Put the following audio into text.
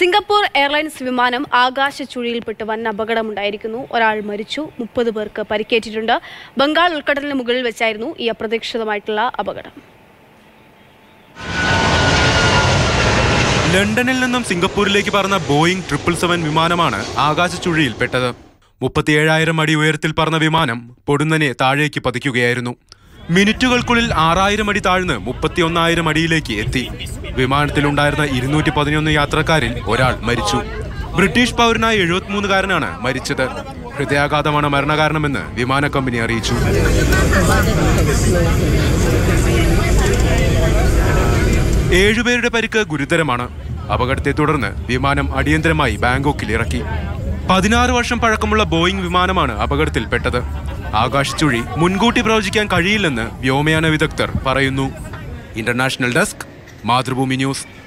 Singapore airlines വിമാനം ആകാശ ചുഴിയിൽപ്പെട്ട് വൻ അപകടമുണ്ടായിരിക്കുന്നു. ഒരാൾ മരിച്ചു. മുപ്പത് പേർക്ക് പരിക്കേറ്റിട്ടുണ്ട്. ബംഗാൾ ഉൾക്കടലിന് മുകളിൽ വെച്ചായിരുന്നു ഈ അപ്രതീക്ഷിതമായിട്ടുള്ള അപകടം. ലണ്ടനിൽ നിന്നും സിംഗപ്പൂരിലേക്ക് പറന്ന ബോയിങ് ട്രിപ്പിൾ സെവൻ വിമാനമാണ് ആകാശ ചുഴിയിൽപ്പെട്ടത് മുപ്പത്തിയേഴായിരം അടി ഉയരത്തിൽ പറന്ന വിമാനം പൊടുന്നനെ താഴേക്ക് പതിക്കുകയായിരുന്നു. മിനിറ്റുകൾക്കുള്ളിൽ ആറായിരം അടി താഴ്ന്ന് മുപ്പത്തിയൊന്നായിരം അടിയിലേക്ക് എത്തി. വിമാനത്തിലുണ്ടായിരുന്ന ഇരുന്നൂറ്റി പതിനൊന്ന് യാത്രക്കാരിൽ ഒരാൾ മരിച്ചു. ബ്രിട്ടീഷ് പൗരനായ എഴുപത്തിമൂന്നുകാരനാണ് മരിച്ചത്. ഹൃദയാഘാതമാണ് മരണകാരണമെന്ന് വിമാന കമ്പനി അറിയിച്ചു. ഏഴുപേരുടെ പരിക്ക് ഗുരുതരമാണ്. അപകടത്തെ തുടർന്ന് വിമാനം അടിയന്തരമായി ബാങ്കോക്കിൽ ഇറക്കി. പതിനാറ് വർഷം പഴക്കമുള്ള ബോയിംഗ് വിമാനമാണ് അപകടത്തിൽപ്പെട്ടത്. ആകാശച്ചുഴി മുൻകൂട്ടി പ്രവചിക്കാൻ കഴിയില്ലെന്ന് വ്യോമയാന വിദഗ്ധർ പറയുന്നു. International desk Mathrubhumi news.